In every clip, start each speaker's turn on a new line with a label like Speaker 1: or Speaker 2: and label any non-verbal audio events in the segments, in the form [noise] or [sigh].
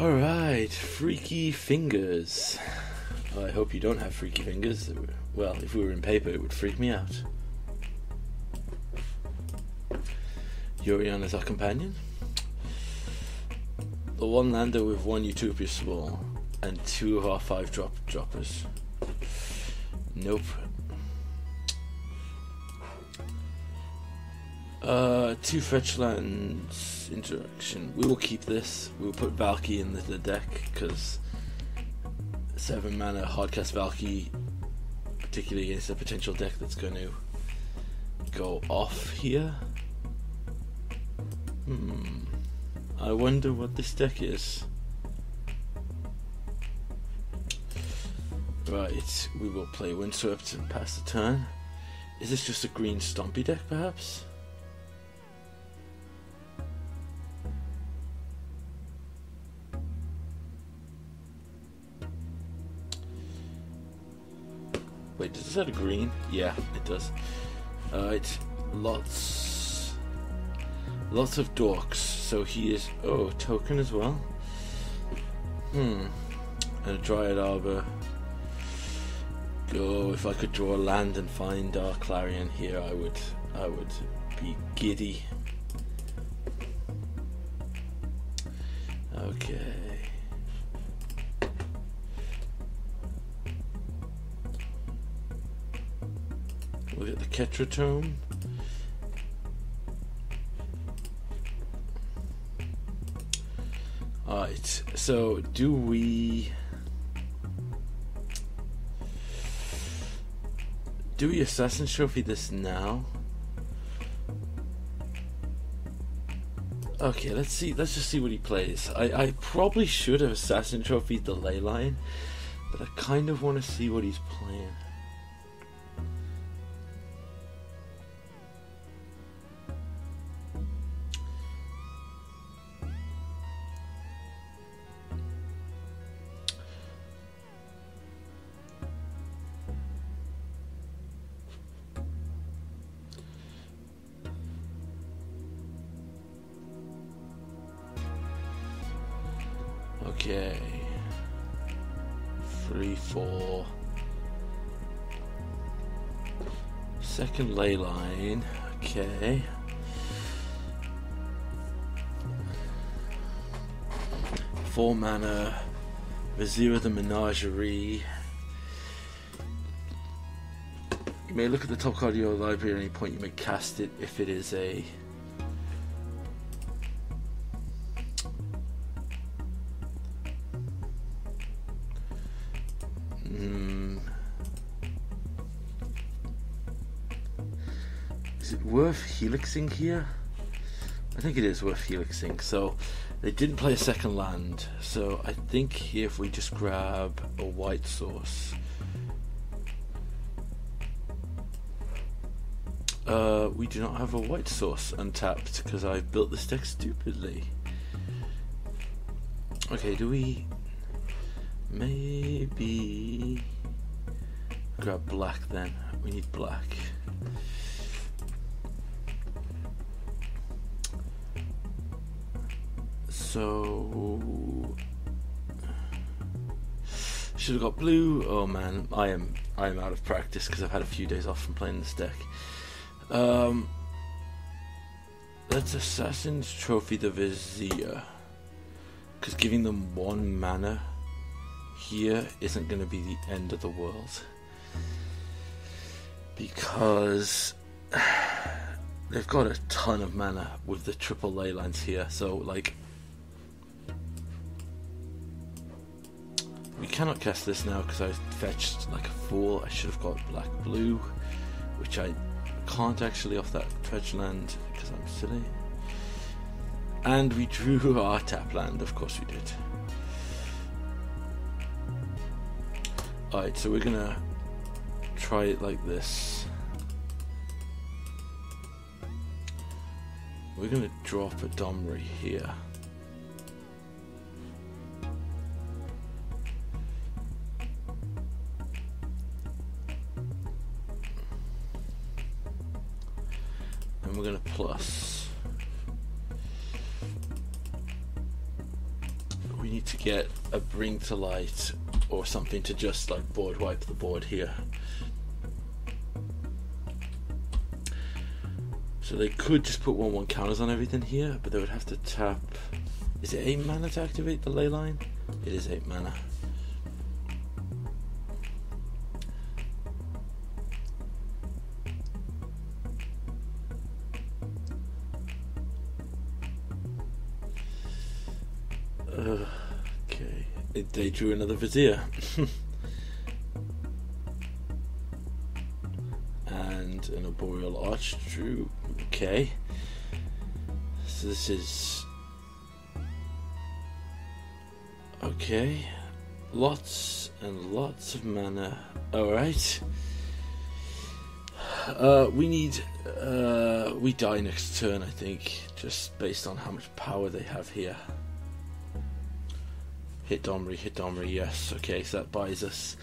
Speaker 1: Alright, freaky fingers. I hope you don't have freaky fingers. Well, if we were in paper, it would freak me out. Yorion is our companion. The one lander with one Utopia Sprawl and two of our five drop droppers. Nope. Uh, two fetch lands interaction. We will keep this. We will put Valki in the, deck because seven mana hardcast Valki, particularly against a potential deck that's going to go off here. Hmm. I wonder what this deck is. Right, we will play Windswept and pass the turn. Is this just a green stompy deck, perhaps? This have a green? Yeah, it does. Alright, lots lots of dorks. So he is oh token as well. Hmm. And a Dryad Arbor. Go if I could draw land and find our Clarion here I would I would be giddy. Okay. Look at the Ketratome. Alright, so do we do we Assassin's Trophy this now? Okay, let's see. Let's just see what he plays. I, I probably should have Assassin Trophy the Leyline, but I kind of want to see what he's playing. Okay. Three, four. Second ley line. Okay. Four mana. Vizier of the Menagerie. You may look at the top card of your library at any point. You may cast it if it is a Hmm. Is it worth helixing here? I think it is worth helixing. So they didn't play a second land. So I think here if we just grab a white source. Uh, we do not have a white source untapped because I've built this deck stupidly. Okay, do we maybe grab black then? We need black. So should have got blue. Oh man, I am I am out of practice because I've had a few days off from playing this deck. Um, let's Assassin's Trophy the Vizier. Because giving them one mana here isn't going to be the end of the world. Because they've got a ton of mana with the triple ley lines here. So, like, we cannot cast this now because I fetched like a fool. I should have got black blue, which I can't actually off that fetch land because I'm silly. And we drew [laughs] our tap land, of course we did. Alright, so we're gonna try it like this. We're gonna drop a Domri here. And we're gonna plus. We need to get a bring to light or something to just like board wipe the board here. So they could just put 1 1 counters on everything here, but they would have to tap. Is it 8 mana to activate the ley line? It is 8 mana. Okay, they drew another Vizier. [laughs] Drew. Okay. So this is. Okay. Lots and lots of mana. Alright. Uh, we need. Uh, we die next turn, I think, just based on how much power they have here. Hit Domri, hit Domri, yes. Okay, so that buys us.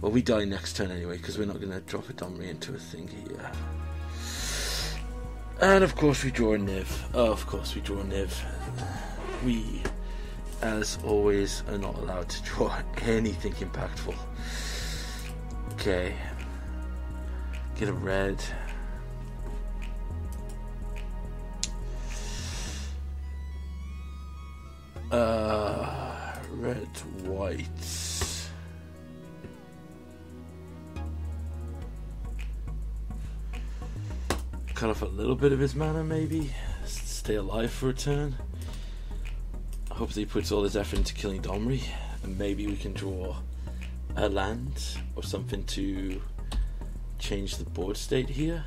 Speaker 1: Well, we die next turn anyway, because we're not going to drop a Domri into a thing here. And of course, we draw a Niv. Oh, of course, we draw a Niv. We, as always, are not allowed to draw [laughs] anything impactful. Okay. Get a red. Uh, red, white. Cut off a little bit of his mana, maybe. Stay alive for a turn. Hopefully, he puts all his effort into killing Domri, and maybe we can draw a land or something to change the board state here.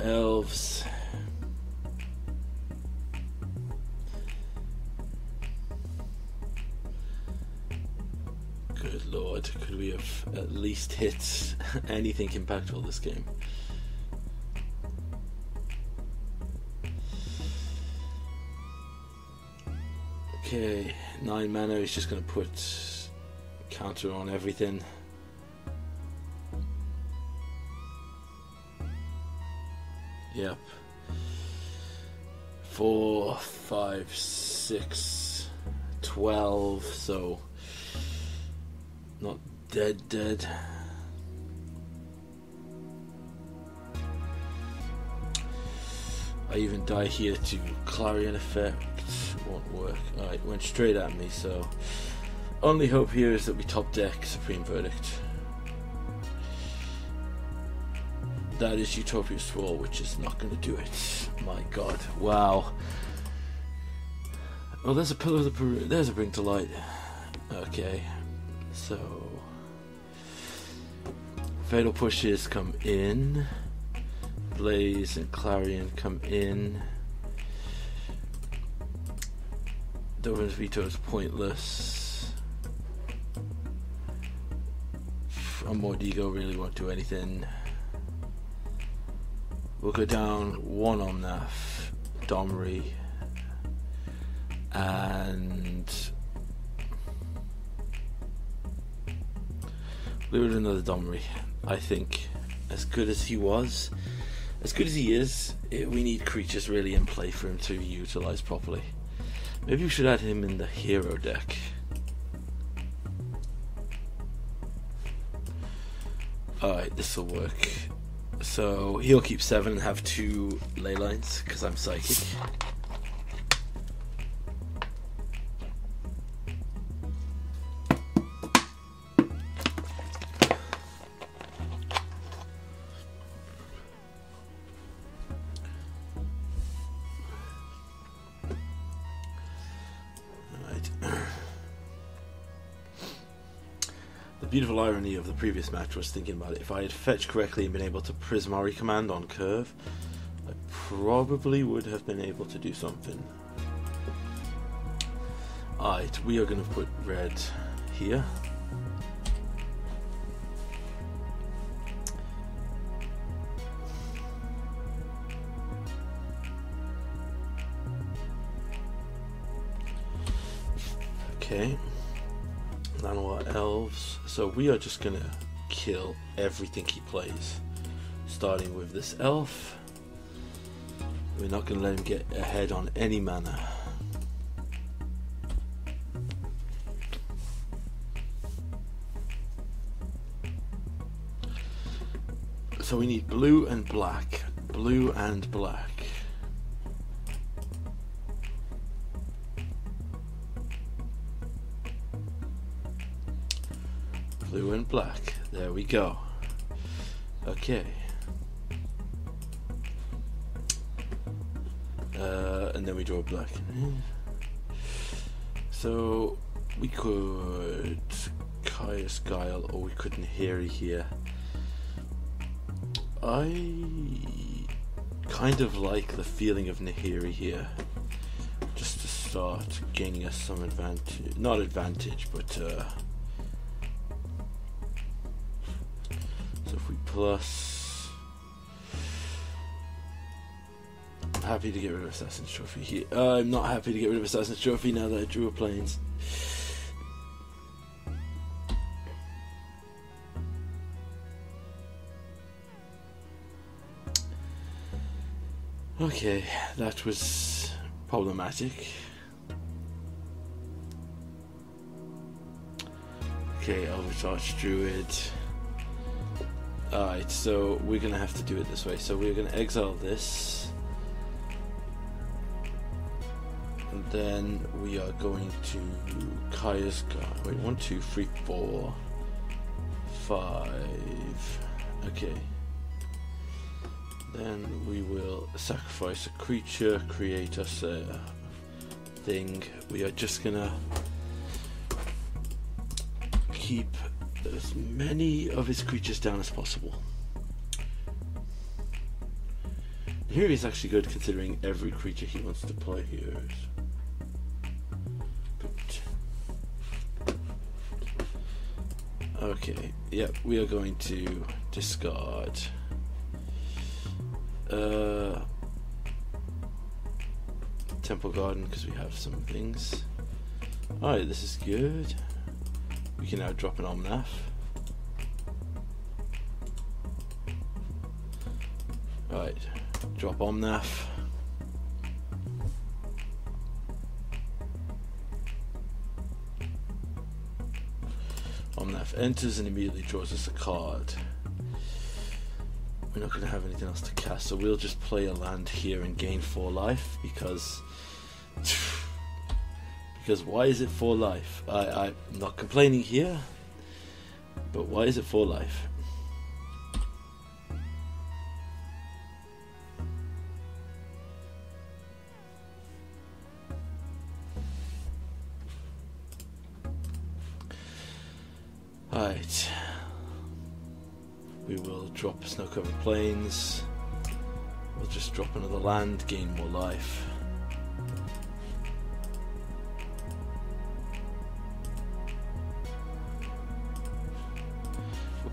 Speaker 1: Elves. Good lord, could we have at least hit [laughs] anything impactful this game? Okay, 9 mana is just going to put counter on everything. Yep. Four, five, six, twelve. So not dead, dead. I even die here to Clarion effect. Won't work. Alright, went straight at me. So only hope here is that we top deck Supreme Verdict. That is Utopia Sprawl, which is not going to do it. My God, wow. Oh, there's a Pillar of the Paruns. There's a bring to light. Okay, so fatal pushes come in. Blaze and Clarion come in. Dovin's veto is pointless. A Mordigo really won't do anything. We'll go down one on Naf, Domri, and we would another Domri. I think, as good as he was, as good as he is, it, we need creatures really in play for him to utilize properly. Maybe we should add him in the hero deck. Alright, this will work. So he'll keep seven and have two ley lines because I'm psychic. The beautiful irony of the previous match was thinking about it. If I had fetched correctly and been able to Prismari command on curve, I probably would have been able to do something. Alright, we are going to put red here. Okay. Llanowar elves. So we are just gonna kill everything he plays. Starting with this elf. We're not gonna let him get ahead on any mana. So we need blue and black. Blue and black. Blue and black. There we go. Okay. Uh, and then we draw black. So we could Kaya's Guile or we couldn't Nahiri here. I kind of like the feeling of Nahiri here. Just to start gaining us some advantage. Not advantage, but. Uh, plus. Happy to get rid of Assassin's Trophy here. Uh, I'm not happy to get rid of Assassin's Trophy now that I drew a planes. Okay, that was problematic. Okay, Overcharge Druid. Alright, so we're gonna have to do it this way. So we're gonna exile this. And then we are going to Kaya's Guile. Wait, one, two, three, four, five. Okay. Then we will sacrifice a creature, create us a thing. We are just gonna keep as many of his creatures down as possible. Here is actually good considering every creature he wants to play here is. Okay, yep, we are going to discard uh, Temple Garden because we have some things. Alright, this is good. We can now drop an Omnath. Alright, drop Omnath. Omnath enters and immediately draws us a card we're not going to have anything else to cast, so we'll just play a land here and gain four life because because why is it for life? I, I'm not complaining here, but why is it for life? Alright. We will drop snow covered plains. We'll just drop another land, gain more life.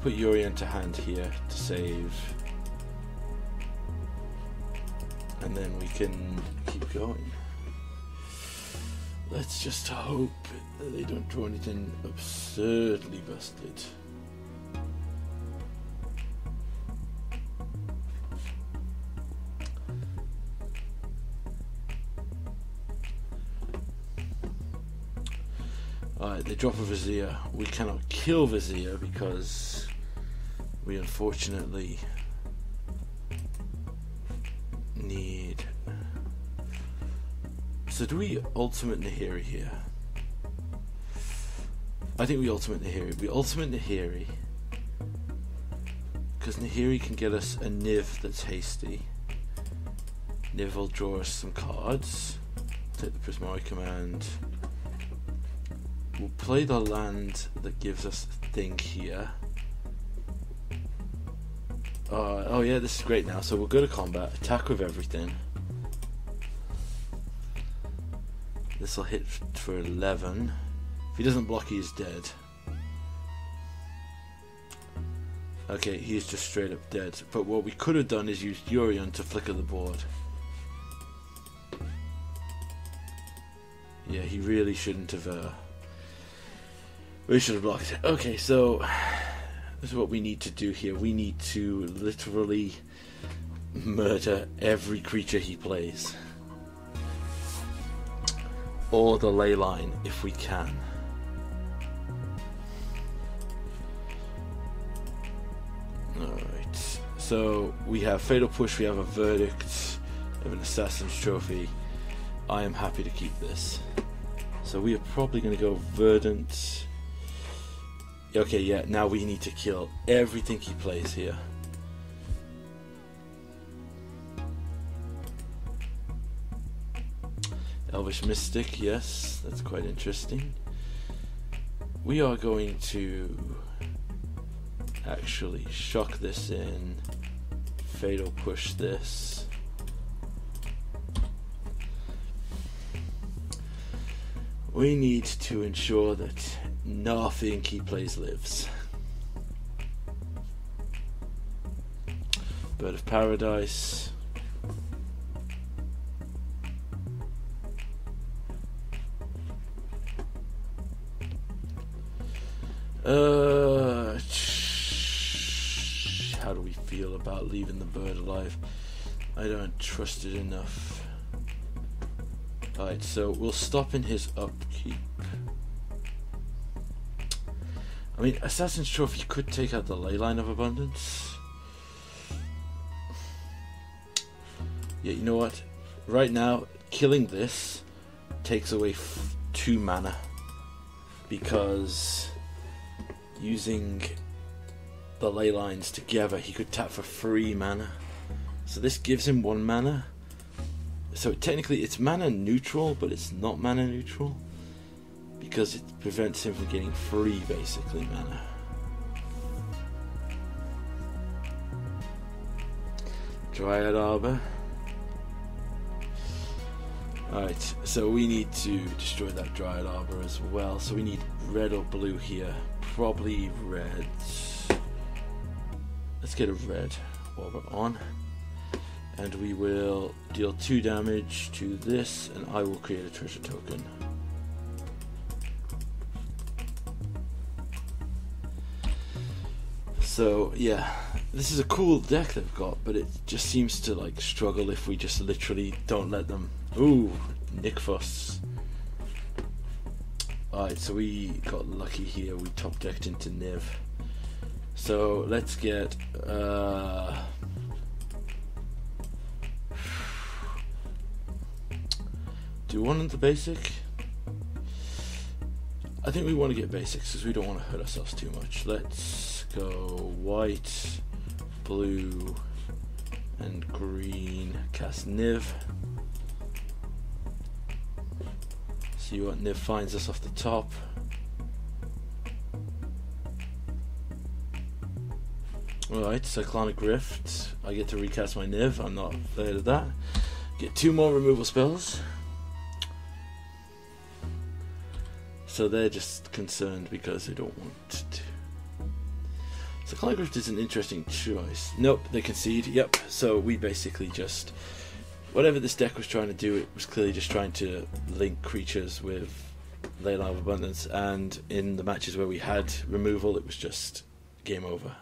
Speaker 1: Put Yorion to hand here to save. And then we can keep going. Let's just hope that they don't draw anything absurdly busted. Alright, they drop a Vizier. We cannot kill Vizier because we unfortunately need. So, do we ultimate Nahiri here? I think we ultimate Nahiri. We ultimate Nahiri because Nahiri can get us a Niv that's hasty. Niv will draw us some cards. Take the Prismari command. We'll play the land that gives us a thing here. Uh, oh yeah, this is great now. So we'll go to combat, attack with everything. This will hit for 11. If he doesn't block, he's dead. Okay, he's just straight up dead. But what we could have done is used Yorion to flicker the board. Yeah, he really shouldn't have uh, We should have blocked it. Okay, so this is what we need to do here. We need to literally murder every creature he plays. Or the ley line if we can. Alright. So we have Fatal Push, we have a verdict, have an Assassin's Trophy. I am happy to keep this. So we are probably going to go Verdant. Okay, yeah, now we need to kill everything he plays here. Elvish Mystic, yes, that's quite interesting. We are going to actually shock this in, fatal push this. We need to ensure that nothing he plays lives. Bird of Paradise. Uh, how do we feel about leaving the bird alive? I don't trust it enough. Alright, so we'll stop in his upkeep. I mean, Assassin's Trophy could take out the Leyline of Abundance. Yeah, you know what? Right now, killing this takes away two mana because using the ley lines together, he could tap for three mana. So this gives him one mana. So technically, it's mana neutral, but it's not mana neutral because it prevents him from getting free, basically, mana. Dryad Arbor. Alright, so we need to destroy that Dryad Arbor as well. So we need red or blue here. Probably red. Let's get a red while we're on. And we will deal 2 damage to this, and I will create a treasure token. So yeah, this is a cool deck they've got, but it just seems to like struggle if we just literally don't let them. Ooh, Nick Fuss. Alright, so we got lucky here. We top decked into Niv. So let's get. Uh, do one in the basic. I think we want to get basics because we don't want to hurt ourselves too much. Let's go white, blue, and green. Cast Niv. See what Niv finds us off the top. Alright, Cyclonic Rift. I get to recast my Niv. I'm not afraid of that. Get two more removal spells. So they're just concerned because they don't want to is an interesting choice. Nope, they concede. Yep. So we basically just whatever this deck was trying to do, it was clearly just trying to link creatures with Leyline of Abundance, and in the matches where we had removal, it was just game over.